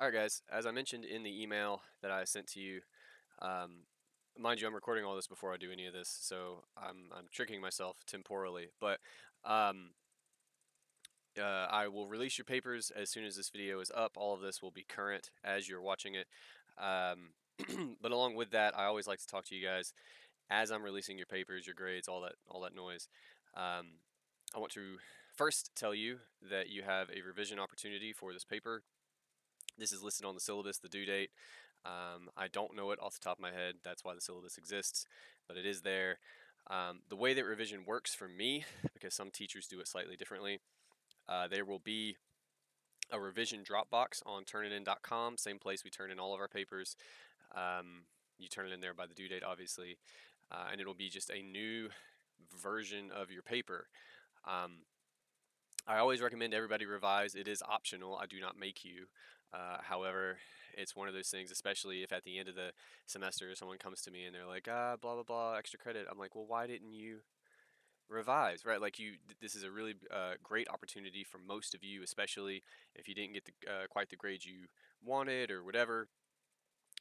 All right, guys. As I mentioned in the email that I sent to you, um, mind you, I'm recording all this before I do any of this, so I'm I'm tricking myself temporally. But um, uh, I will release your papers as soon as this video is up. All of this will be current as you're watching it. Um, but along with that, I always like to talk to you guys as I'm releasing your papers, your grades, all that all that noise. Um, I want to first tell you that you have a revision opportunity for this paper. This is listed on the syllabus, the due date. Um, I don't know it off the top of my head. That's why the syllabus exists, but it is there. Um, the way that revision works for me, because some teachers do it slightly differently, uh, there will be a revision Dropbox on turnitin.com, same place we turn in all of our papers. Um, you turn it in there by the due date, obviously, uh, and it'll be just a new version of your paper. Um, I always recommend everybody revise. It is optional. I do not make you. Uh, however, it's one of those things, especially if at the end of the semester someone comes to me and they're like, ah, blah, blah, blah, extra credit. I'm like, well, why didn't you revise, right? Like you, this is a really uh, great opportunity for most of you, especially if you didn't get the, uh, quite the grade you wanted or whatever.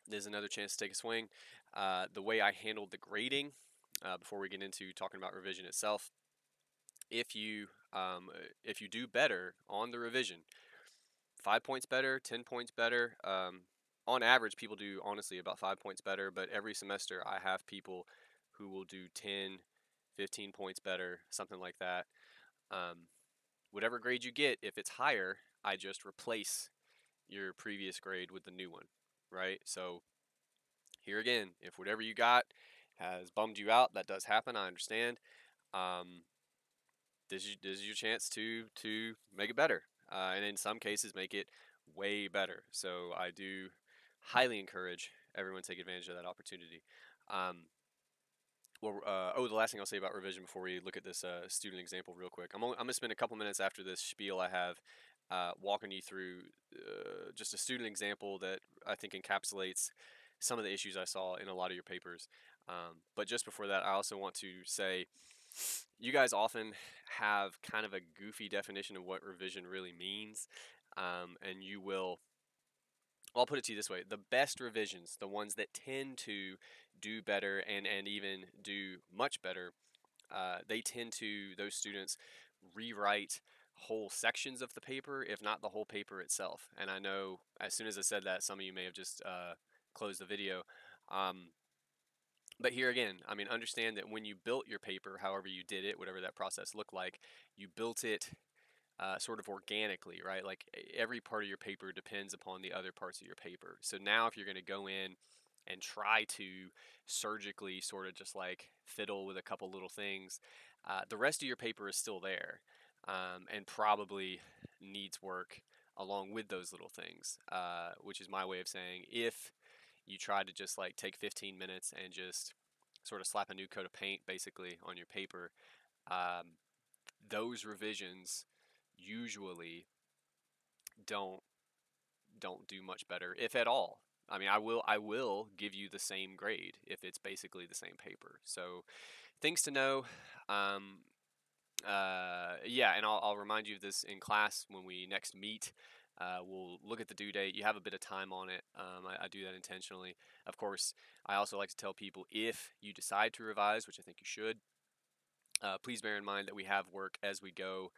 There's another chance to take a swing. Uh, the way I handled the grading, uh, before we get into talking about revision itself, if you um, if you do better on the revision, five points better, 10 points better. Um, on average, people do honestly about five points better, but every semester I have people who will do 10, 15 points better, something like that. Um, whatever grade you get, if it's higher, I just replace your previous grade with the new one, right? So here again, if whatever you got has bummed you out, that does happen. I understand. Um, this is, this is your chance to to make it better, uh, and in some cases make it way better. So I do highly encourage everyone to take advantage of that opportunity. Um, well, uh, oh, the last thing I'll say about revision before we look at this uh, student example real quick. I'm, only, I'm going to spend a couple minutes after this spiel I have uh, walking you through uh, just a student example that I think encapsulates some of the issues I saw in a lot of your papers. Um, but just before that, I also want to say you guys often have kind of a goofy definition of what revision really means, um, and you will. I'll put it to you this way: the best revisions, the ones that tend to do better and and even do much better, uh, they tend to those students rewrite whole sections of the paper, if not the whole paper itself. And I know as soon as I said that, some of you may have just uh, closed the video. Um, but here again, I mean, understand that when you built your paper, however you did it, whatever that process looked like, you built it uh, sort of organically, right? Like every part of your paper depends upon the other parts of your paper. So now, if you're going to go in and try to surgically sort of just like fiddle with a couple little things, uh, the rest of your paper is still there um, and probably needs work along with those little things, uh, which is my way of saying if you try to just like take 15 minutes and just sort of slap a new coat of paint basically on your paper, um, those revisions usually don't don't do much better, if at all. I mean, I will I will give you the same grade if it's basically the same paper. So, things to know. Um, uh, yeah, and I'll, I'll remind you of this in class when we next meet. Uh, we'll look at the due date. You have a bit of time on it. Um, I, I, do that intentionally. Of course, I also like to tell people if you decide to revise, which I think you should, uh, please bear in mind that we have work as we go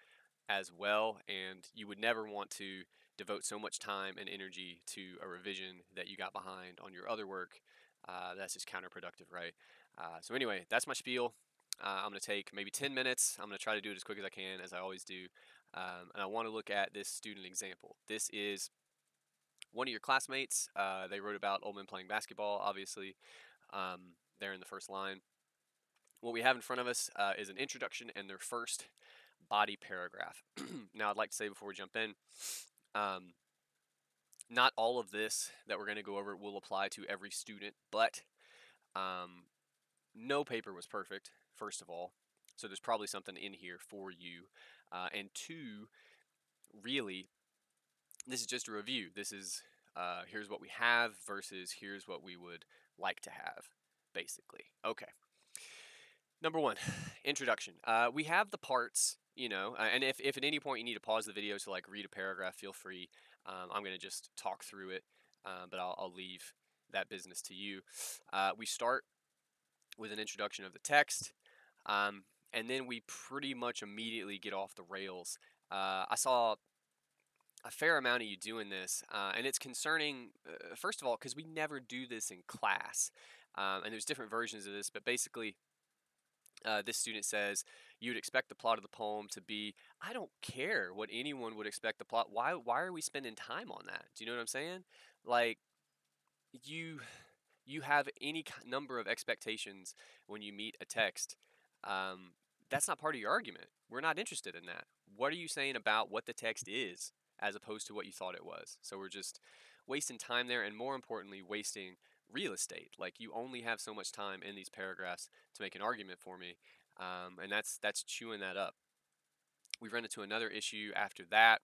as well, and you would never want to devote so much time and energy to a revision that you got behind on your other work. Uh, that's just counterproductive, right? Uh, so, anyway, that's my spiel. Uh, I'm going to take maybe 10 minutes. I'm going to try to do it as quick as I can, as I always do. Um, and I want to look at this student example. This is one of your classmates. Uh, they wrote about old men playing basketball, obviously. Um, they're in the first line. What we have in front of us uh, is an introduction and their first body paragraph. now, I'd like to say before we jump in, um, not all of this that we're going to go over will apply to every student, but um, no paper was perfect, first of all. So there's probably something in here for you. Uh, and two, really, this is just a review. This is uh, here's what we have versus here's what we would like to have, basically. Okay. Number one, introduction. Uh, we have the parts, you know, uh, and if, if at any point you need to pause the video to like read a paragraph, feel free. Um, I'm going to just talk through it, uh, but I'll, I'll, leave that business to you. Uh, we start with an introduction of the text, um, and then we pretty much immediately get off the rails. Uh, I saw a fair amount of you doing this, uh, and it's concerning, uh, first of all, because we never do this in class. Um, and there's different versions of this, but basically, uh, this student says you'd expect the plot of the poem to be i don't care what anyone would expect the plot why why are we spending time on that do you know what i'm saying like you you have any number of expectations when you meet a text um, that's not part of your argument we're not interested in that what are you saying about what the text is as opposed to what you thought it was so we're just wasting time there and more importantly wasting real estate. Like you only have so much time in these paragraphs to make an argument for me, um, and that's that's chewing that up. We run into another issue after that.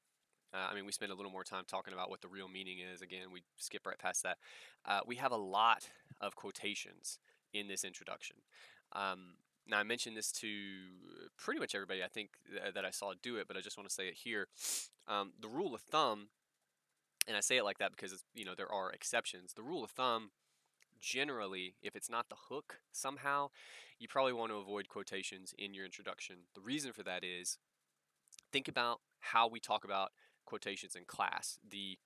Uh, I mean, we spend a little more time talking about what the real meaning is. Again, we skip right past that. Uh, we have a lot of quotations in this introduction. Um, now, I mentioned this to pretty much everybody I think th- that I saw do it, but I just want to say it here. Um, the rule of thumb, and I say it like that because you know there are exceptions. The rule of thumb generally, if it's not the hook somehow, you probably want to avoid quotations in your introduction. The reason for that is think about how we talk about quotations in class. The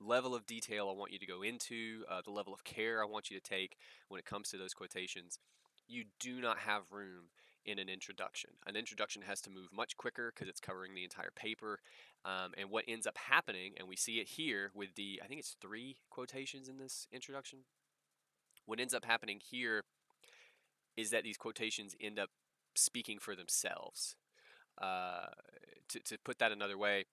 level of detail I want you to go into, uh, the level of care I want you to take when it comes to those quotations. You do not have room in an introduction. An introduction has to move much quicker because it's covering the entire paper. Um, and what ends up happening, and we see it here with the, I think it's three quotations in this introduction, what ends up happening here is that these quotations end up speaking for themselves. Uh, to, to put that another way,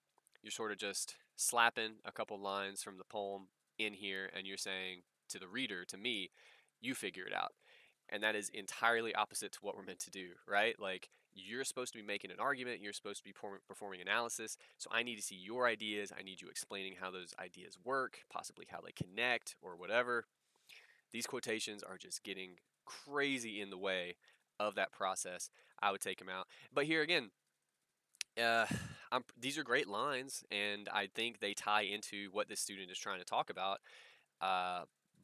you're sort of just slapping a couple lines from the poem in here and you're saying to the reader, to me, you figure it out. And that is entirely opposite to what we're meant to do, right? Like, you're supposed to be making an argument, you're supposed to be performing analysis. So I need to see your ideas. I need you explaining how those ideas work, possibly how they connect or whatever. These quotations are just getting crazy in the way of that process. I would take them out. But here again, uh, these are great lines, and I think they tie into what this student is trying to talk about. Uh,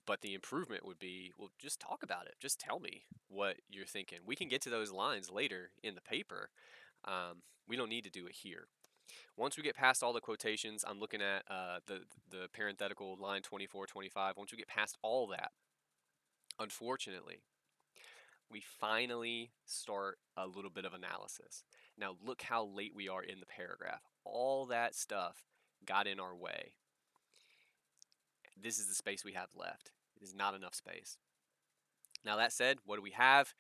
but the improvement would be, well, just talk about it. Just tell me what you're thinking. We can get to those lines later in the paper. Um, we don't need to do it here. Once we get past all the quotations, I'm looking at uh, the the parenthetical line 24, 25. Once we get past all that, Unfortunately, we finally start a little bit of analysis. Now, look how late we are in the paragraph. All that stuff got in our way. This is the space we have left. It is not enough space. Now, that said, what do we have?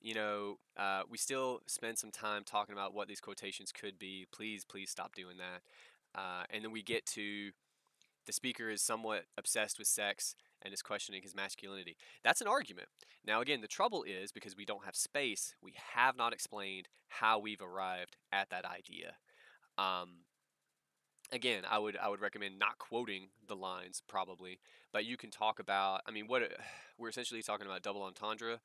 You know, uh, we still spend some time talking about what these quotations could be. Please, please stop doing that. Uh, and then we get to the speaker is somewhat obsessed with sex and is questioning his masculinity. That's an argument. Now, again, the trouble is because we don't have space, we have not explained how we've arrived at that idea. Um, again, I would I would recommend not quoting the lines probably, but you can talk about. I mean, what we're essentially talking about double entendre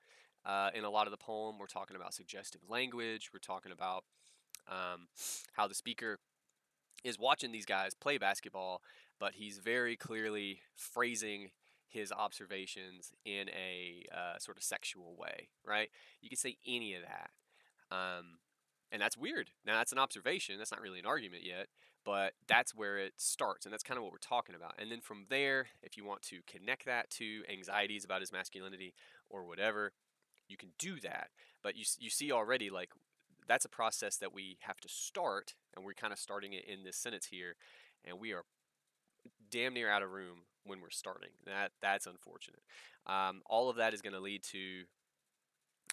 uh, in a lot of the poem. We're talking about suggestive language. We're talking about um, how the speaker is watching these guys play basketball, but he's very clearly phrasing his observations in a uh, sort of sexual way, right? You can say any of that. Um, and that's weird. Now, that's an observation. That's not really an argument yet, but that's where it starts. And that's kind of what we're talking about. And then from there, if you want to connect that to anxieties about his masculinity or whatever, you can do that. But you, you see already, like, that's a process that we have to start. And we're kind of starting it in this sentence here. And we are damn near out of room when we're starting. That that's unfortunate. Um, all of that is going to lead to.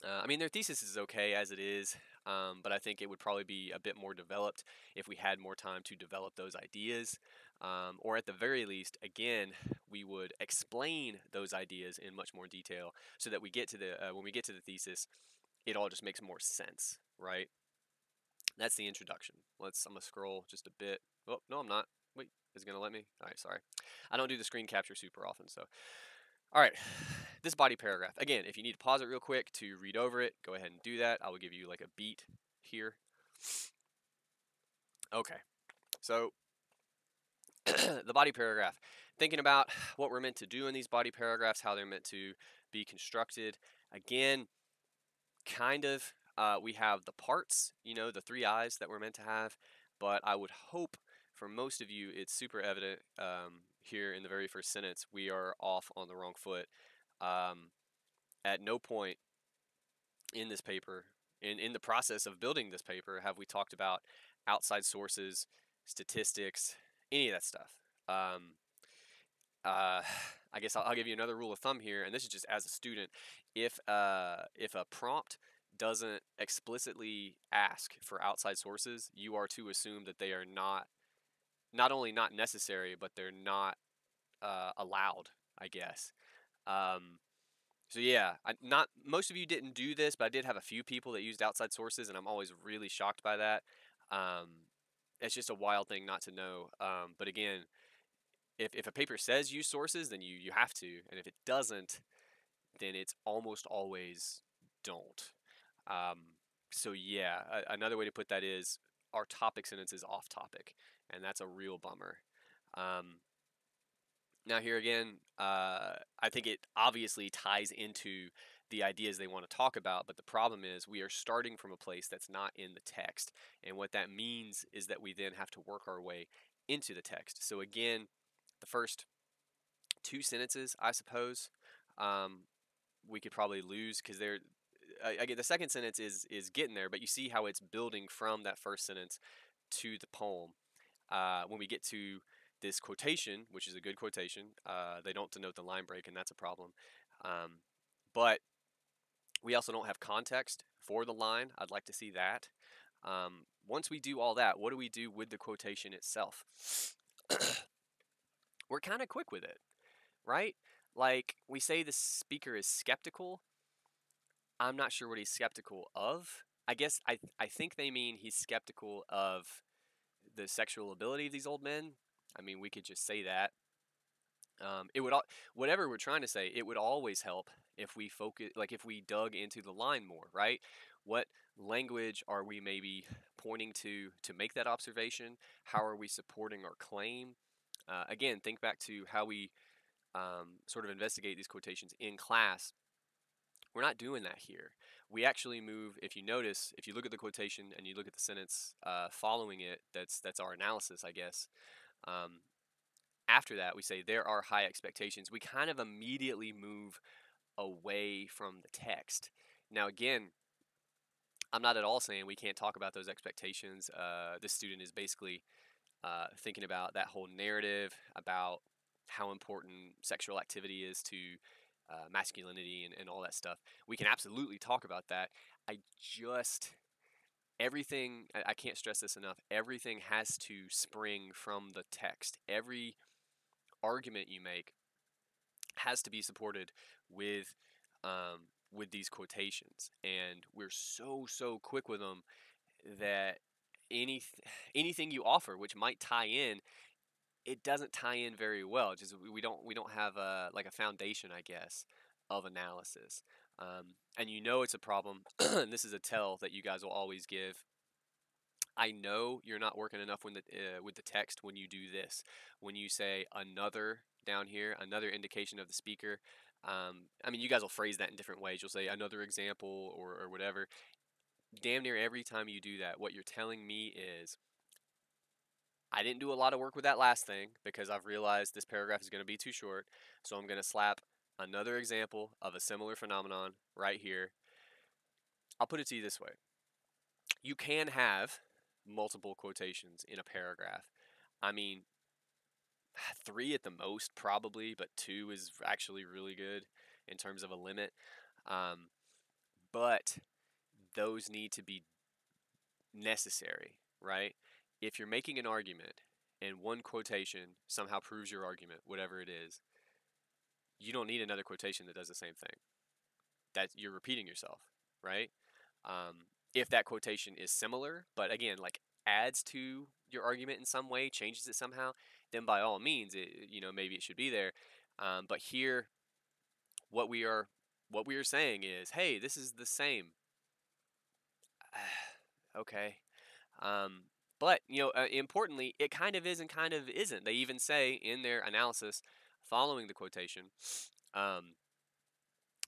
Uh, I mean, their thesis is okay as it is, um, but I think it would probably be a bit more developed if we had more time to develop those ideas, um, or at the very least, again, we would explain those ideas in much more detail, so that we get to the uh, when we get to the thesis, it all just makes more sense, right? That's the introduction. Let's. I'm gonna scroll just a bit. Oh no, I'm not Wait, is going to let me. All right, sorry. I don't do the screen capture super often, so. All right, this body paragraph. Again, if you need to pause it real quick to read over it, go ahead and do that. I will give you like a beat here. Okay, so the body paragraph. Thinking about what we're meant to do in these body paragraphs, how they're meant to be constructed. Again, kind of, uh, we have the parts, you know, the three eyes that we're meant to have, but I would hope for most of you it's super evident um, here in the very first sentence we are off on the wrong foot. Um, at no point in this paper, in, in the process of building this paper, have we talked about outside sources, statistics, any of that stuff. Um, uh, I guess I'll, I'll, give you another rule of thumb here, and this is just as a student. If uh, if a prompt doesn't explicitly ask for outside sources, you are to assume that they are not not only not necessary, but they're not uh, allowed. I guess. Um, so yeah, I, not most of you didn't do this, but I did have a few people that used outside sources, and I'm always really shocked by that. Um, it's just a wild thing not to know. Um, but again, if, if a paper says use sources, then you, you have to. And if it doesn't, then it's almost always don't. Um, so yeah, a, another way to put that is our topic sentence is off topic, and that's a real bummer. Um, now here again, uh, I think it obviously ties into the ideas they want to talk about, but the problem is we are starting from a place that's not in the text. And what that means is that we then have to work our way into the text. So again, the first two sentences, I suppose, um, we could probably lose because they're get the second sentence is is getting there, but you see how it's building from that first sentence to the poem. Uh, when we get to this quotation, which is a good quotation, uh, they don't denote the line break, and that's a problem. Um, but we also don't have context for the line. I'd like to see that. Um, once we do all that, what do we do with the quotation itself? We're kind of quick with it, right? Like we say the speaker is skeptical. I'm not sure what he's skeptical of. I guess I I think they mean he's skeptical of the sexual ability of these old men. I mean, we could just say that. Um, it would whatever we're trying to say. It would always help if we focus, like if we dug into the line more, right? What language are we maybe pointing to to make that observation? How are we supporting our claim? Uh, again, think back to how we um, sort of investigate these quotations in class. We're not doing that here. We actually move. If you notice, if you look at the quotation and you look at the sentence uh, following it, that's that's our analysis, I guess. Um, after that, we say there are high expectations. We kind of immediately move away from the text. Now, again, I'm not at all saying we can't talk about those expectations. Uh, this student is basically uh, thinking about that whole narrative about how important sexual activity is to uh, masculinity and, and all that stuff. We can absolutely talk about that. I just, everything, I, can't stress this enough, everything has to spring from the text. Every argument you make has to be supported with um, with these quotations, and we're so so quick with them that any anything you offer, which might tie in, it doesn't tie in very well. Just we don't we don't have a like a foundation, I guess, of analysis. Um, and you know it's a problem. and this is a tell that you guys will always give. I know you're not working enough with the uh, with the text when you do this. When you say another down here, another indication of the speaker. Um, I mean, you guys will phrase that in different ways. You'll say another example or, or whatever. Damn near every time you do that, what you're telling me is I didn't do a lot of work with that last thing because I've realized this paragraph is going to be too short. So I'm going to slap another example of a similar phenomenon right here. I'll put it to you this way you can have multiple quotations in a paragraph. I mean, three at the most, probably, but two is actually really good in terms of a limit. Um, but those need to be necessary, right? If you're making an argument and one quotation somehow proves your argument, whatever it is, you don't need another quotation that does the same thing. That you're repeating yourself, right? Um, if that quotation is similar, but again, like adds to your argument in some way, changes it somehow, then by all means, it, you know, maybe it should be there. Um, but here, what we are what we are saying is, hey, this is the same. okay. Um, But you know, uh, importantly, it kind of is and kind of isn't. They even say in their analysis following the quotation, um,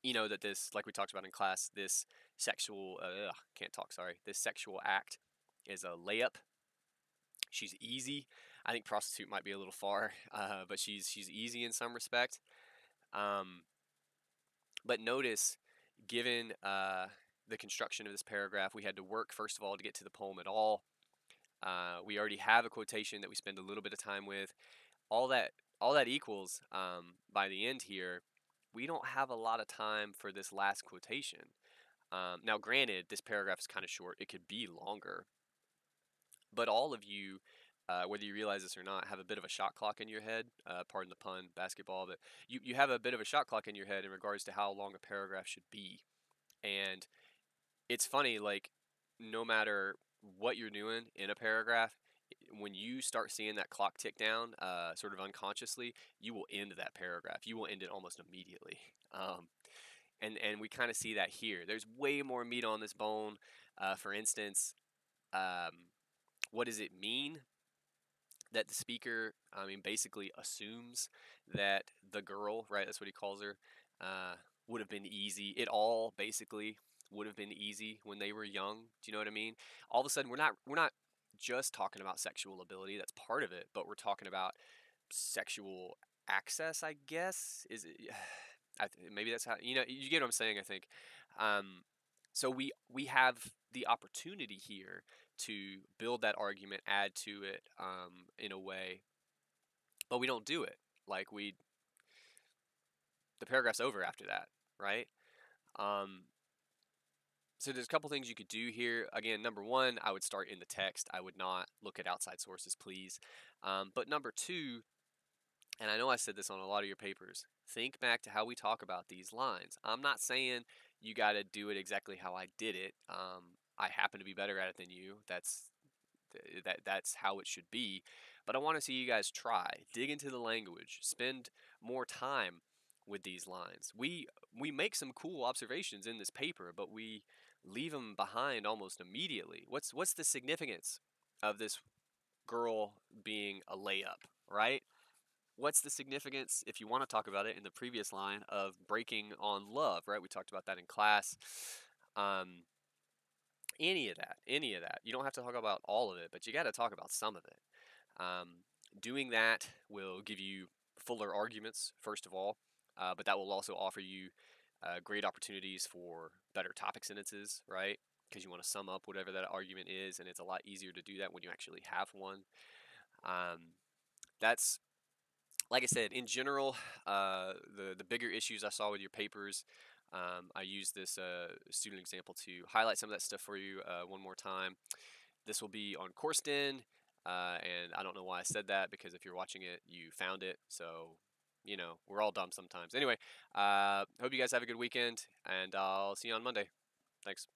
you know, that this, like we talked about in class, this sexual, uh, ugh, can't talk, sorry, this sexual act is a layup. She's easy. I think prostitute might be a little far, uh, but she's she's easy in some respect. Um, but notice, given uh, the construction of this paragraph, we had to work first of all to get to the poem at all. Uh, we already have a quotation that we spend a little bit of time with. All that all that equals um, by the end here, we don't have a lot of time for this last quotation. Um, now, granted, this paragraph is kind of short; it could be longer. But all of you, uh, whether you realize this or not, have a bit of a shot clock in your head. Uh, pardon the pun, basketball, but you you have a bit of a shot clock in your head in regards to how long a paragraph should be. And it's funny, like no matter what you're doing in a paragraph, when you start seeing that clock tick down, uh, sort of unconsciously, you will end that paragraph. You will end it almost immediately. Um, and and we kind of see that here. There's way more meat on this bone. Uh, for instance, um, what does it mean that the speaker, I mean, basically assumes that the girl, right? That's what he calls her. Uh, would have been easy. It all basically would have been easy when they were young. Do you know what I mean? All of a sudden, we're not we're not just talking about sexual ability. That's part of it, but we're talking about sexual access. I guess is it, I th- maybe that's how you know you get what I'm saying. I think. Um, so we we have the opportunity here to build that argument, add to it um, in a way, but we don't do it. Like we, the paragraph's over after that, right? Um, so there's a couple things you could do here. Again, number one, I would start in the text. I would not look at outside sources, please. Um, but number two, and I know I said this on a lot of your papers, think back to how we talk about these lines. I'm not saying you got to do it exactly how I did it. Um, I happen to be better at it than you. That's that that's how it should be. But I want to see you guys try, dig into the language, spend more time with these lines. We we make some cool observations in this paper, but we leave them behind almost immediately. What's what's the significance of this girl being a layup, right? What's the significance, if you want to talk about it in the previous line, of breaking on love, right? We talked about that in class. Um, any of that, any of that. You don't have to talk about all of it, but you got to talk about some of it. Um, doing that will give you fuller arguments, first of all, uh, but that will also offer you uh, great opportunities for better topic sentences, right? Because you want to sum up whatever that argument is, and it's a lot easier to do that when you actually have one. Um, that's like I said, in general, uh, the the bigger issues I saw with your papers, um, I used this uh, student example to highlight some of that stuff for you uh, one more time. This will be on CourseDen, uh, and I don't know why I said that because if you're watching it, you found it. So you know, we're all dumb sometimes. Anyway, uh, hope you guys have a good weekend, and I'll see you on Monday. Thanks.